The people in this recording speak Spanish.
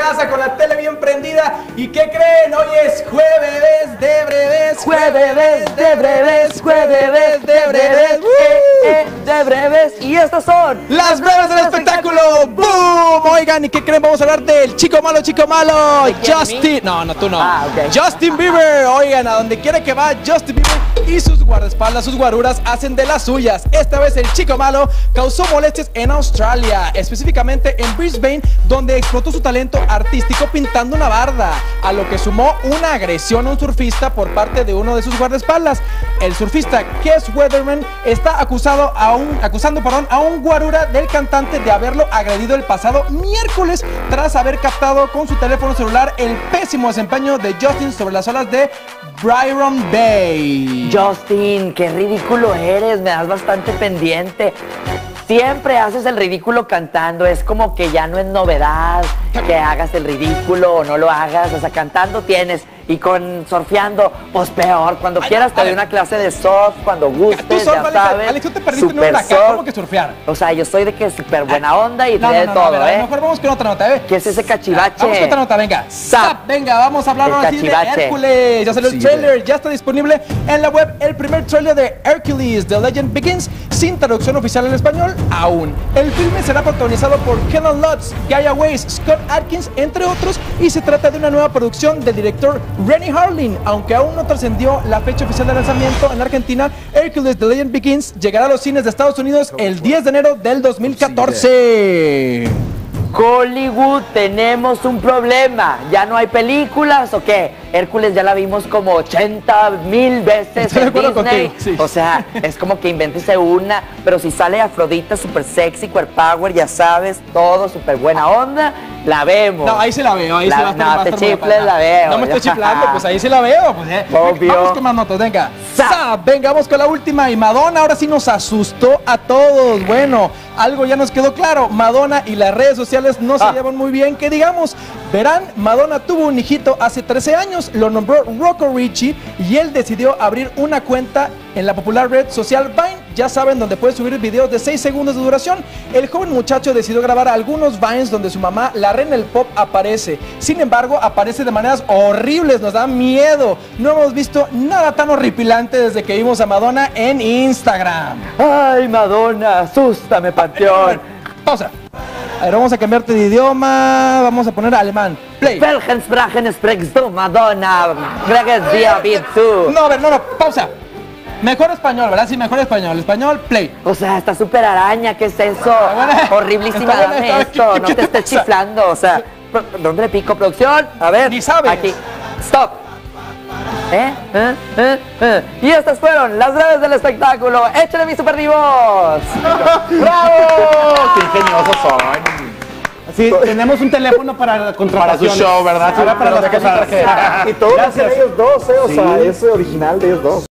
casa con la tele bien prendida. ¿Y qué creen? Hoy es jueves de breves, jueves de breves, jueves de breves. Eh, eh, de breves. Y estas son Las breves del espectáculo. ¡Boom! Oigan, ¿y qué creen? Vamos a hablar del chico malo, chico malo. ¿De quién, de Justin. No, no, tú no. Ah, ok. Justin Bieber. Oigan, a donde quiera que va, Justin Bieber y sus guardaespaldas, sus guaruras, hacen de las suyas. Esta vez el chico malo causó molestias en Australia, específicamente en Brisbane, donde explotó su talento artístico pintando una barda, a lo que sumó una agresión a un surfista por parte de uno de sus guardaespaldas. El surfista Kes Weatherman está acusado a un, acusando perdón, a un guarura del cantante de haberlo agredido el pasado miércoles tras haber captado con su teléfono celular el pésimo desempeño de Justin sobre las olas de Byron Bay. Justin, qué ridículo eres, me das bastante pendiente. Siempre haces el ridículo cantando, es como que ya no es novedad que hagas el ridículo o no lo hagas, o sea, cantando tienes y con surfeando, pues peor, cuando Ay, quieras te doy una clase de surf, cuando Tú gustes, surf, ya Alex, sabes. Alex, tú te perdiste en un huracán. ¿cómo que surfear? O sea, yo soy de que súper buena onda y No, de no, no, no, todo, ¿eh? mejor vamos con otra nota, ¿eh? ¿Qué es ese cachivache? Vamos con otra nota, venga. Zap. Venga, vamos a hablar El ahora sí de cachivache. Hércules. Ya salió el trailer, ya está disponible en la web el primer trailer de Hercules, The Legend Begins, sin traducción oficial en español aún. El filme será protagonizado por Kenan Lutz, Gaia Weiss, Scott Atkins, entre otros, y se trata de una nueva producción del director Rennie Harlin, aunque aún no trascendió la fecha oficial de lanzamiento en Argentina. Hercules, The Legend Begins llegará a los cines de Estados Unidos el 10 de enero del 2014. Hollywood, tenemos un problema. ¿Ya no hay películas o qué? Hércules ya la vimos como 80 mil veces Estoy en acuerdo Disney. contigo, sí. O sea, es como que invéntese una, pero si sale Afrodita super sexy, queer power, ya sabes, todo súper buena onda, la vemos. No, ahí sí la veo, ahí La- sí va a estar no te chifles, la veo. No me estoy chiflando, pues ahí sí la veo. Pues, eh. Obvio. Vamos con más notas, venga. Vamos con la última. Y Madonna ahora sí nos asustó a todos. Bueno, algo ya nos quedó claro. Madonna y las redes sociales no se Ah. llevan muy bien. Que digamos, verán, Madonna tuvo un hijito hace 13 años. Lo nombró Rocco Richie y él decidió abrir una cuenta en la popular red social Vine. Ya saben, donde puedes subir videos de 6 segundos de duración. El joven muchacho decidió grabar algunos Vines donde su mamá, la reina del pop, aparece. Sin embargo, aparece de maneras horribles, nos da miedo. No hemos visto nada tan horripilante desde que vimos a Madonna en Instagram. Ay, Madonna, asústame, Panteón. Pausa. A ver, vamos a cambiarte de idioma. Vamos a poner alemán. Play. Welchen sprichst du, Madonna? No, a ver, no, no, pausa. Mejor español, ¿verdad? Sí, mejor español. Español, play. O sea, esta super araña, ¿qué es eso? Horriblísima, Está dame está- esto, ¿qué- no te te estés chiflando, o sea, ¿dónde le pico producción? A ver, Ni sabes. Aquí, stop. ¿Eh? ¿Eh? ¿Eh? ¿Eh? Y estas fueron las breves del espectáculo. ¡Échale mi super divos! ¡Bravo! Qué ingeniosos son. Sí, tenemos un teléfono para Para su contrataciones. show, ¿verdad? Ahora para Pero las cosas. Y todos ellos dos, ¿eh? O sea, es original de ellos dos.